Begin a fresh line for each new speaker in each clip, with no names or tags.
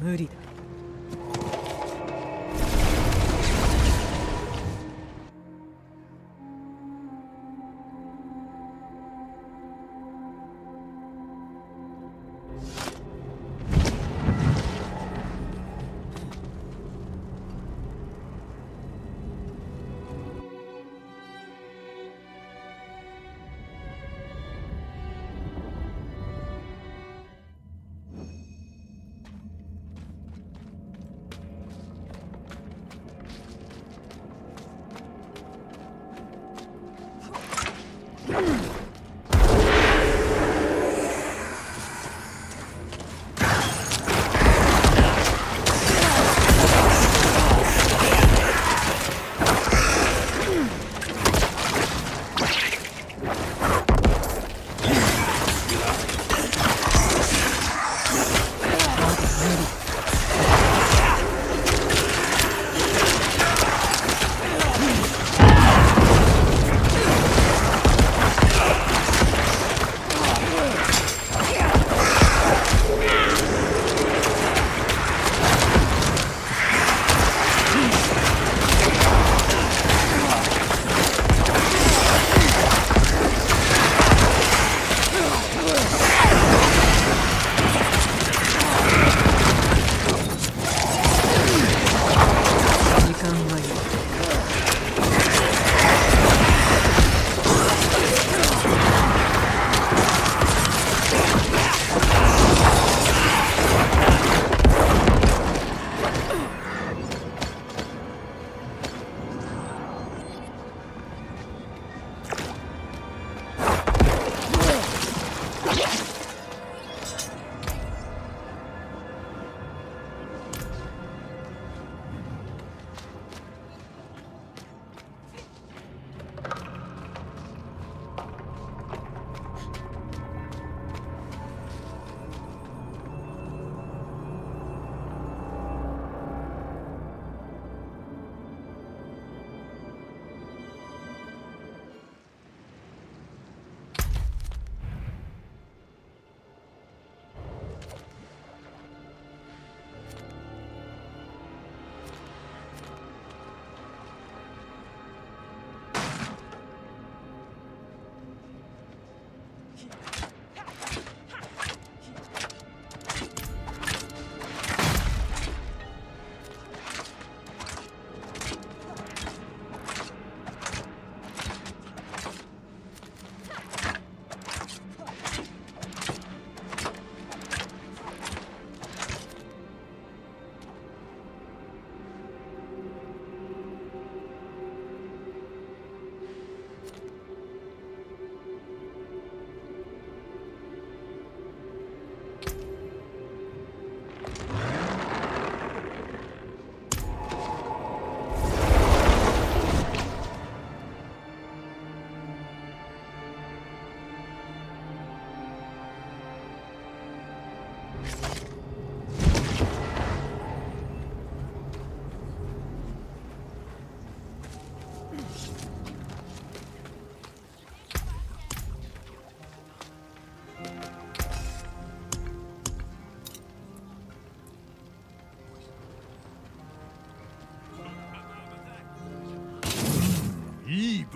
無理 Hmm.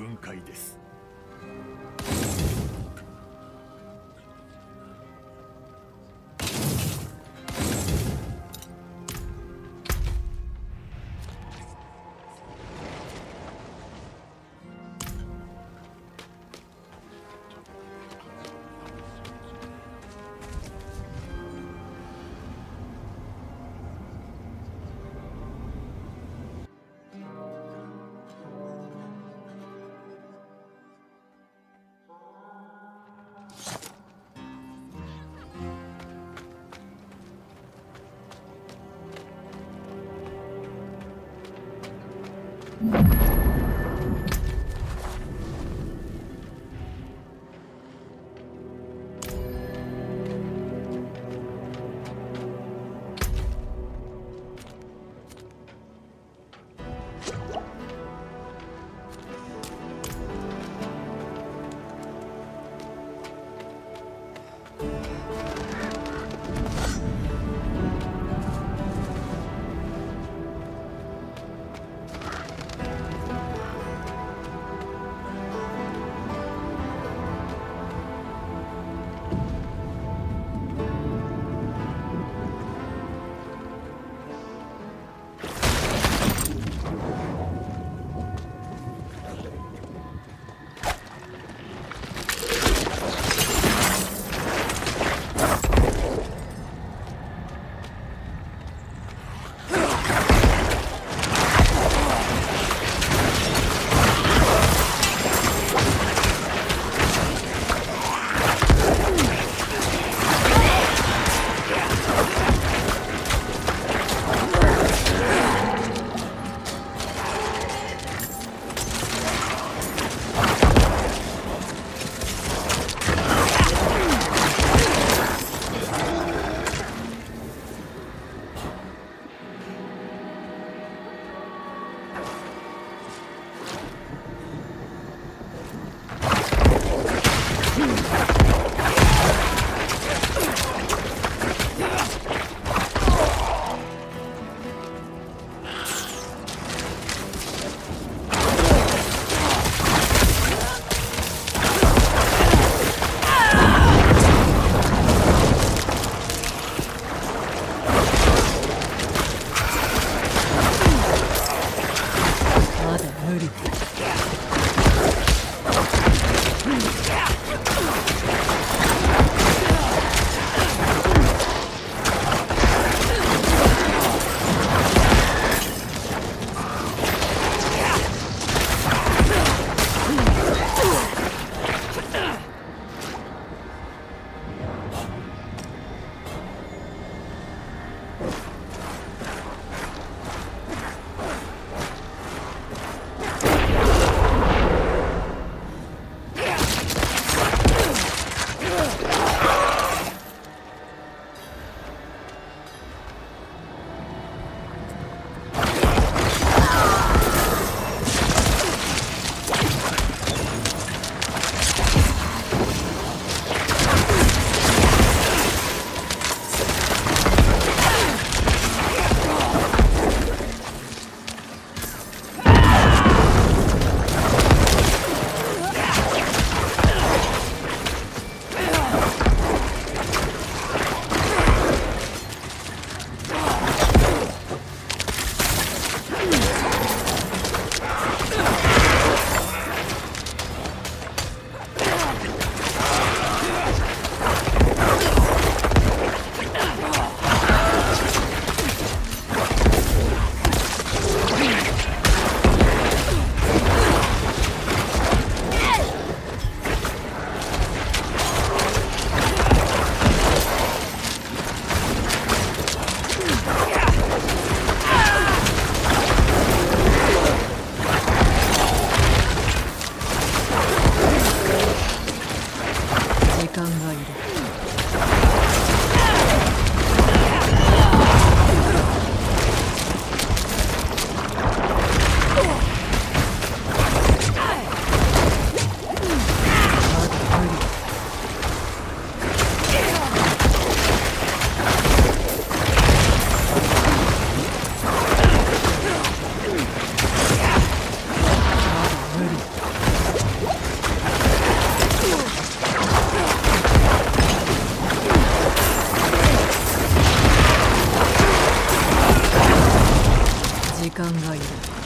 分解です。
間がいる。